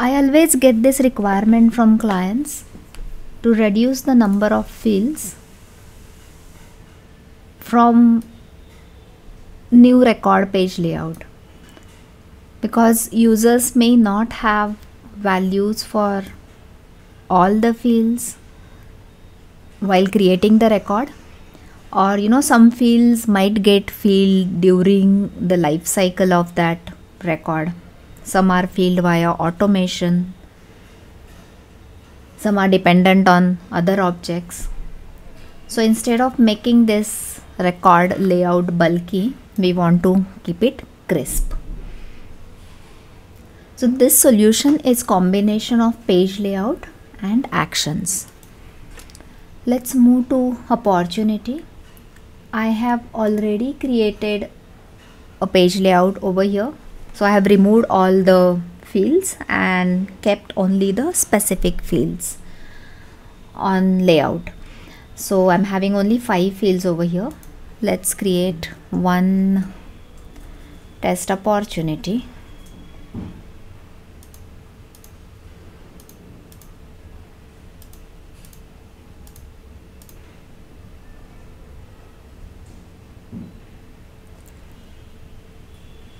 I always get this requirement from clients to reduce the number of fields from new record page layout. Because users may not have values for all the fields while creating the record. Or you know some fields might get filled during the life cycle of that record some are filled via automation. Some are dependent on other objects. So instead of making this record layout bulky we want to keep it crisp. So this solution is combination of page layout and actions. Let's move to opportunity. I have already created a page layout over here so I have removed all the fields and kept only the specific fields on layout. So I'm having only five fields over here. Let's create one test opportunity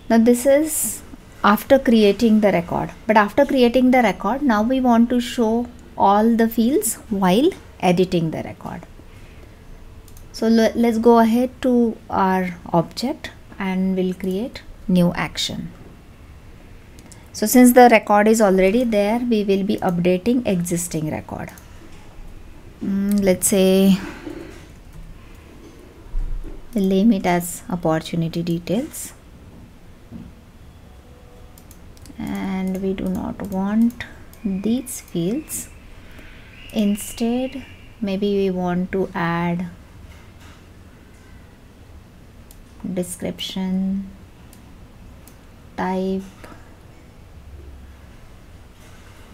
now this is after creating the record. But after creating the record now we want to show all the fields while editing the record. So let's go ahead to our object and we'll create new action. So since the record is already there we will be updating existing record. Mm, let's say we'll name it as opportunity details we do not want these fields. Instead maybe we want to add description type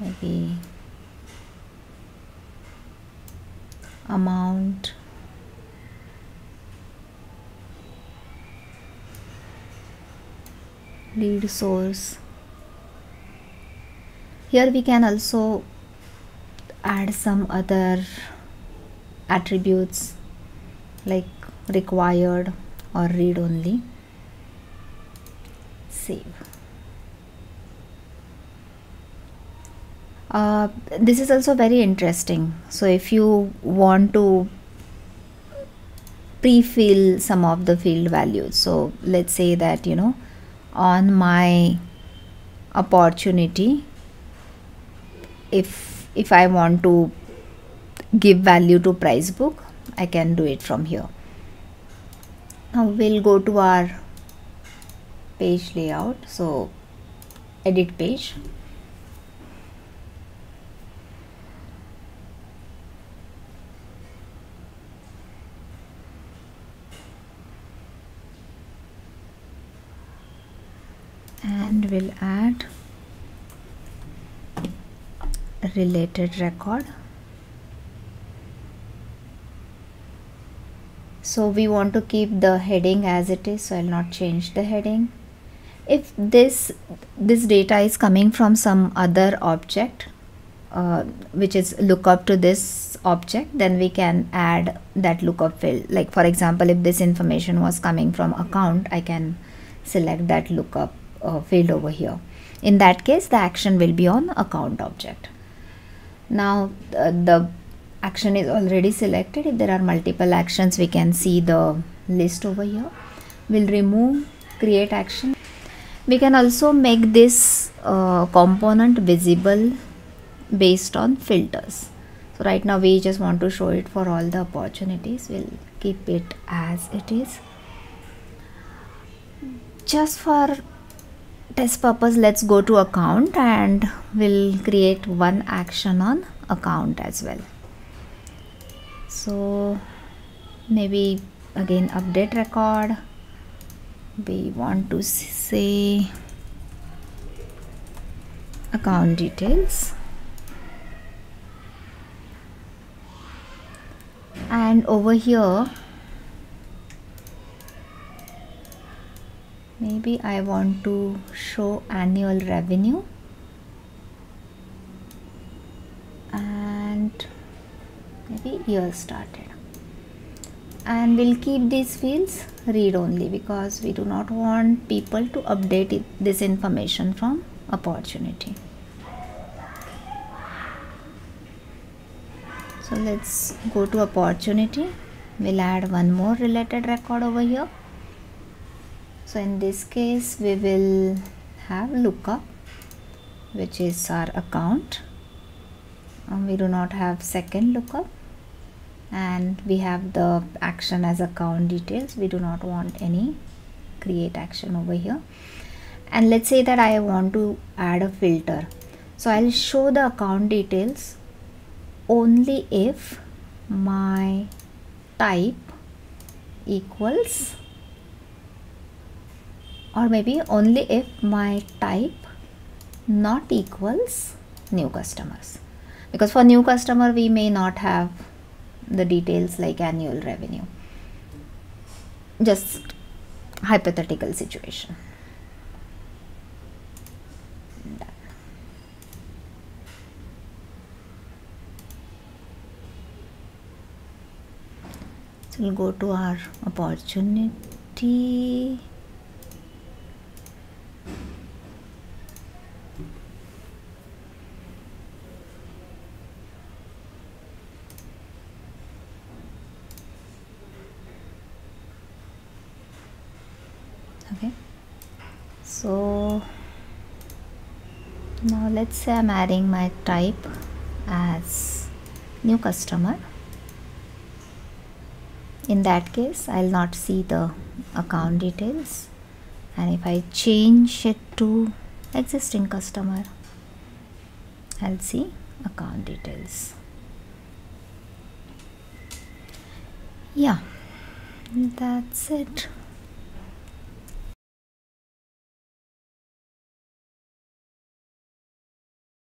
maybe amount. Lead source here we can also add some other attributes like required or read only. Save. Uh, this is also very interesting. So if you want to pre-fill some of the field values so let's say that you know on my opportunity if if I want to give value to price book I can do it from here. Now we'll go to our page layout. So edit page. And we'll add related record. So we want to keep the heading as it is so I'll not change the heading. If this this data is coming from some other object uh, which is lookup to this object then we can add that lookup field. Like for example if this information was coming from account I can select that lookup uh, field over here. In that case the action will be on account object now uh, the action is already selected. If there are multiple actions we can see the list over here. We'll remove create action. We can also make this uh, component visible based on filters. So right now we just want to show it for all the opportunities. We'll keep it as it is. Just for test purpose let's go to account and we'll create one action on account as well. So maybe again update record. We want to say account details. And over here maybe I want to show annual revenue. And maybe year started. And we'll keep these fields read only because we do not want people to update it, this information from opportunity. So let's go to opportunity. We'll add one more related record over here so in this case we will have lookup which is our account. Um, we do not have second lookup. And we have the action as account details. We do not want any create action over here. And let's say that I want to add a filter. So I'll show the account details only if my type equals or maybe only if my type not equals new customers. Because for new customer we may not have the details like annual revenue. Just hypothetical situation. So we'll go to our opportunity okay. So now let's say I'm adding my type as new customer. In that case I'll not see the account details. And if I change it to existing customer I'll see account details. Yeah. That's it